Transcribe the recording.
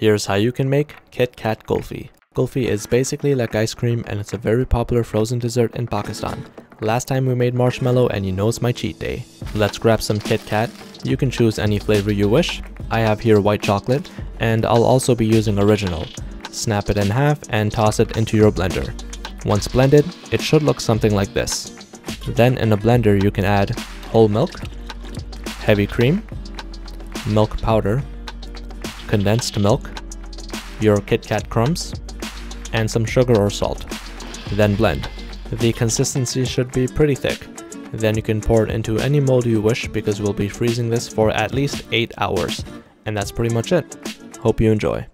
Here's how you can make Kit Kat Kulfi. Kulfi is basically like ice cream and it's a very popular frozen dessert in Pakistan. Last time we made marshmallow and you know it's my cheat day. Let's grab some Kit Kat. You can choose any flavor you wish. I have here white chocolate and I'll also be using original. Snap it in half and toss it into your blender. Once blended, it should look something like this. Then in a blender you can add whole milk, heavy cream, milk powder, condensed milk, your Kit Kat crumbs, and some sugar or salt. Then blend. The consistency should be pretty thick. Then you can pour it into any mold you wish because we'll be freezing this for at least 8 hours. And that's pretty much it. Hope you enjoy.